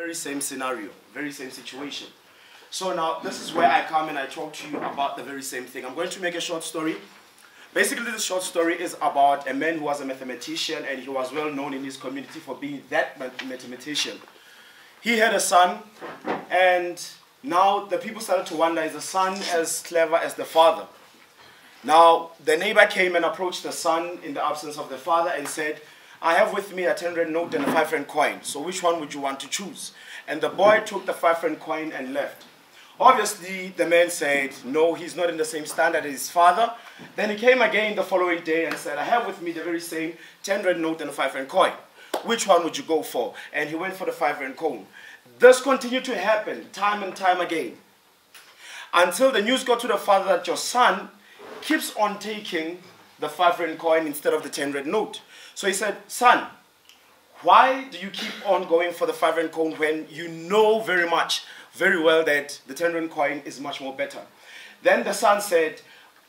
very same scenario, very same situation. So now this is where I come and I talk to you about the very same thing. I'm going to make a short story. Basically, this short story is about a man who was a mathematician and he was well known in his community for being that mathematician. He had a son, and now the people started to wonder is the son as clever as the father? Now, the neighbor came and approached the son in the absence of the father and said, I have with me a 10 rand note and a 5 rand coin. So which one would you want to choose? And the boy took the 5 rand coin and left. Obviously, the man said, no, he's not in the same standard as his father. Then he came again the following day and said, I have with me the very same 10 rand note and a 5 rand coin. Which one would you go for? And he went for the 5 rand coin. This continued to happen time and time again. Until the news got to the father that your son keeps on taking the 5 rand coin instead of the 10 rand note. So he said, Son, why do you keep on going for the 5 rand coin when you know very much very well that the 10 rand coin is much more better. Then the son said,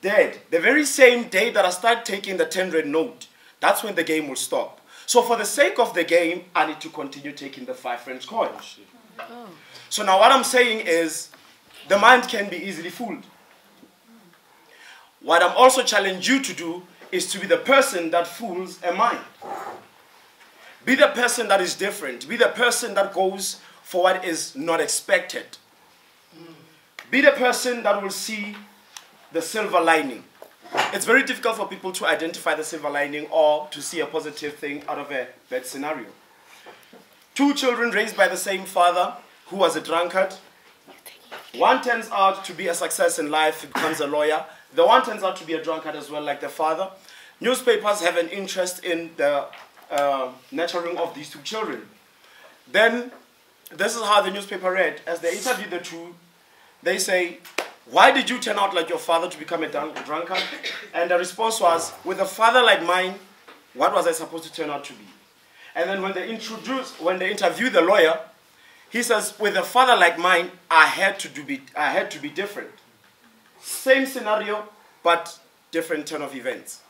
Dad, the very same day that I start taking the 10 rand note, that's when the game will stop. So for the sake of the game, I need to continue taking the 5 rand coin. Oh. So now what I'm saying is, the mind can be easily fooled. What I'm also challenging you to do is to be the person that fools a mind. Be the person that is different. Be the person that goes for what is not expected. Be the person that will see the silver lining. It's very difficult for people to identify the silver lining or to see a positive thing out of a bad scenario. Two children raised by the same father who was a drunkard. One turns out to be a success in life, becomes a lawyer. The one turns out to be a drunkard as well, like the father. Newspapers have an interest in the uh, nurturing of these two children. Then this is how the newspaper read. As they interview the two, they say, why did you turn out like your father to become a drunkard? And the response was, with a father like mine, what was I supposed to turn out to be? And then when they introduce, when they interview the lawyer, he says, with a father like mine, I had to do be, I had to be different. Same scenario, but different turn of events.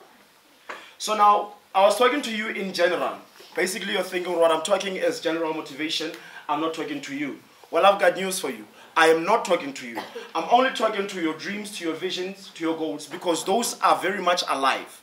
So now, I was talking to you in general. Basically, you're thinking what I'm talking is general motivation. I'm not talking to you. Well, I've got news for you. I am not talking to you. I'm only talking to your dreams, to your visions, to your goals, because those are very much alive.